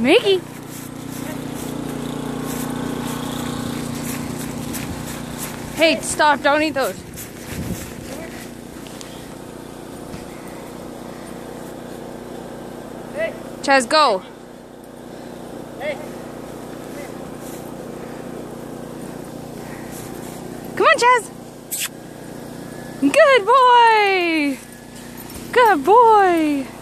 Mickey. Hey, stop, don't eat those. Chaz, go. Come on, Chaz. Good boy. Good boy.